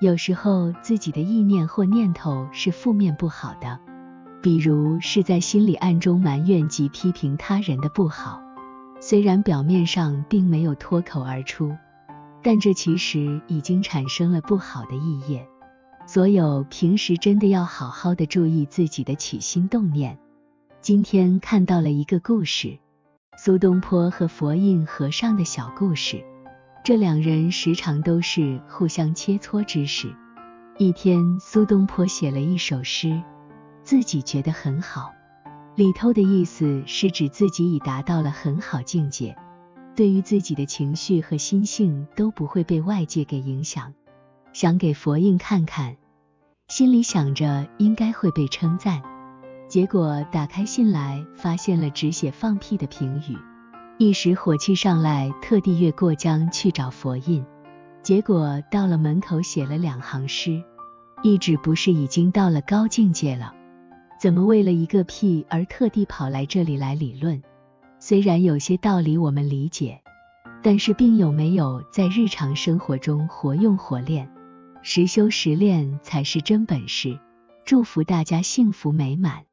有时候自己的意念或念头是负面不好的，比如是在心里暗中埋怨及批评他人的不好，虽然表面上并没有脱口而出，但这其实已经产生了不好的意业。所有平时真的要好好的注意自己的起心动念。今天看到了一个故事，苏东坡和佛印和尚的小故事。这两人时常都是互相切磋之事。一天，苏东坡写了一首诗，自己觉得很好，里头的意思是指自己已达到了很好境界，对于自己的情绪和心性都不会被外界给影响。想给佛印看看，心里想着应该会被称赞，结果打开信来，发现了只写放屁的评语，一时火气上来，特地越过江去找佛印，结果到了门口写了两行诗，一指不是已经到了高境界了，怎么为了一个屁而特地跑来这里来理论？虽然有些道理我们理解，但是并有没有在日常生活中活用活练？实修实练才是真本事，祝福大家幸福美满。